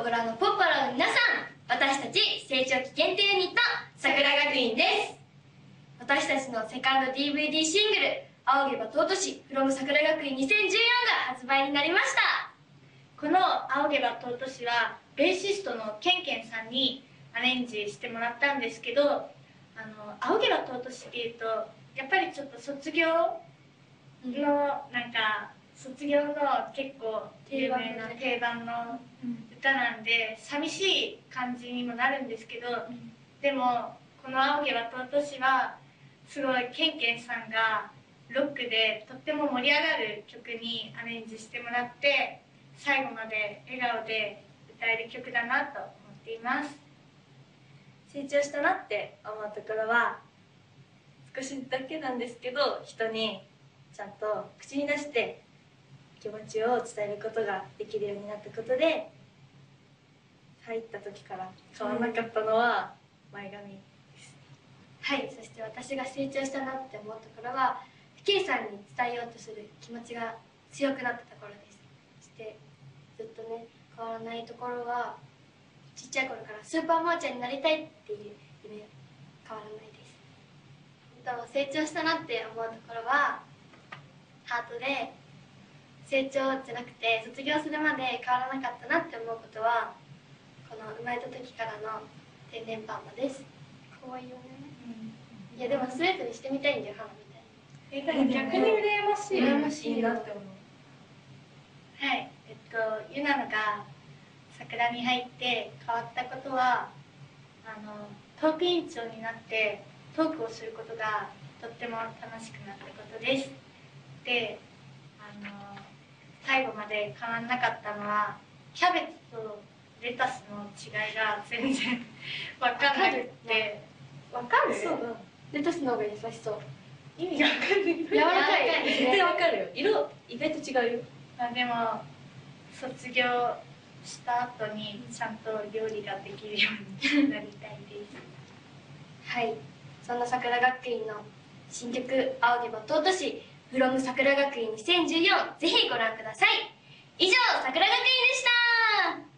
をご覧のポッパラの皆さん私たち成長期限定ユニット桜学院です。私たちのセカンド DVD シングル「仰げば尊し from 桜学院2014」が発売になりました。この「仰げば尊し」はベーシストのケンケンさんにアレンジしてもらったんですけど「あの仰げば尊し」っていうとやっぱりちょっと卒業のなんか卒業の結構有名な定番の歌なんで寂しい感じにもなるんですけど、でもこの「仰げば尊し」はすごいケンケンさんがロックでとっても盛り上がる曲にアレンジしてもらって最後まで笑顔で歌える曲だなと思っています。成長したなって思うところは少しだけなんですけど人にちゃんと口に出して気持ちを伝えることができるようになったことで入った時から変わらなかったのは前髪です。はいそして私が成長したなって思うところは K さんに伝えようとする気持ちが強くなったところです。そしてずっとね変わらないところはちっちゃい頃からスーパーマーチャーになりたいっていう夢変わらないです。本当成長したなって思うところはハートで成長じゃなくて卒業するまで変わらなかったなって思うことはこの生まれた時からの天然パーマです。可愛いよね、いやでもストレートにしてみたいんだよ花みたいに。え逆に羨ましい。羨ましいいいなって思う。はい。えっとゆなのが桜に入って変わったことはあのトーク委員長になってトークをすることがとっても楽しくなったことです。であの最後まで変わんなかったのはキャベツとレタスの違いが全然分かんなくて。わかる？そう。だレタスの方が優しそう。意味が分かる柔らかい。絶対分かる。よ色意外と違うよ。まあでも卒業した後にちゃんと料理ができるようになりたいです。はい。そんな桜学院の新曲「仰げば尊し from 桜学院2014ぜひご覧ください。以上桜学院でした。